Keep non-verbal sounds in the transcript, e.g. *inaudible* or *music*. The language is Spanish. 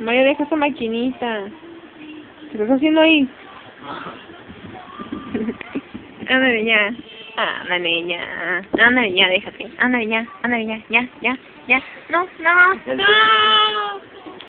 Mario, deja esa maquinita. ¿Qué estás haciendo ahí? *laughs* ándale ya. Ándale ya. Ándale ya, déjate. Ándale ya, ándale ya, ya, ya, ya. No, no, no.